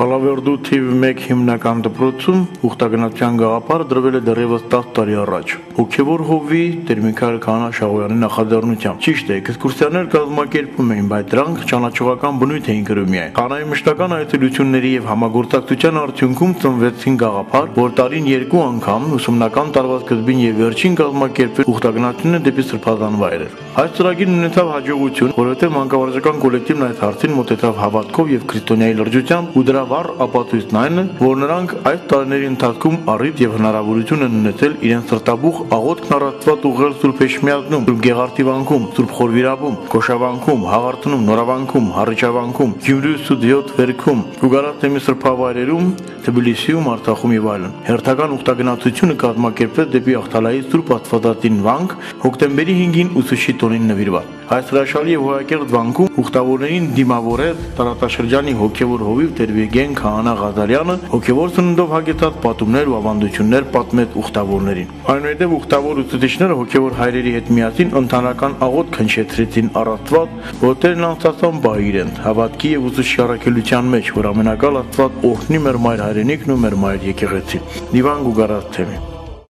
Հալավերդու թիվ 1 հիմնական դպրոցում ուխտագնացության գաղափարը դրվել է դեռևս 10 տարի առաջ։ Հոգևոր հովի Տեր Միքայել Քանա Շահոյանի նախաձեռնությամբ։ Ճիշտ է, էքսկուրսիաներ կազմակերպում էին, բայց դրանք ճանաչողական բնույթ էին կրում միայն։ Քանայի մշտական այցելությունների եւ համագործակցության արդյունքում ծնվեցին գաղափար, որ տարին երկու անգամ ուսումնական տարվա սկզբին եւ վերջին կազմակերպել ուխտագնացությունը դեպի սրբազան վայրեր։ Այս ծրագիրն ունեցավ հաջողություն, որովհետև մանկավարժական կոլեկտիվն այդ հարցին մոտեցավ հավատքով եւ քրիստոնեայի լրջությամբ ու դրա վառ ապացույցն այն է, որ նրանք այս տարիների ընթացքում առիթ եւ հնարավորություն են ունեցել իրենց սրտաբուխ աղոթքն առածված ուղղել Սուրբ Էշմիածնում, Սուրբ Գեղարդիվանքում, Սուրբ Խորվիրաբում, Կոշավանքում, Հաղարդնում, Նորավանքում, Հառիճավանքում, Գյումրու Սուդիոտ վերքում, Ուգարաթեմի սրբավայրերում, Թբիլիսիում, Արցախում եւ այլն։ Հերթական ուխտագնացությունը կազմակերպվեց դեպի Աղթալայի Սուրբ Աստվածածին վանք հոկտեմբերի 5-ին ուսուցչի տոնին նվիրված։ Այս հրաշալի եւ հոյակերտ վանքում ուխտավորներին դիմավորեց տարածաշրջանի հոգեվոր հովիվ Տերվիգեն Քահանա Ղազարյանը, հոգեվոր սննդով հագեցած պատումներ ու ավանդություններ պատմեց ուխտավորներին։ Այնուհետև ուխտավոր ուսուցիչները հոգեվոր հայրերի հետ միասին ընդհանրական աղոթ քնչեցրեցին առածված, որ Տերն անցածան բա իրենց հավատքի եւ ուսուցչի առաքելության մեջ, որ ամենակալ Աստված օրհնի մեր մայր հայրենիքն ու մեր մայր եկեղեցին։ Դիվան Գուգարած թեմի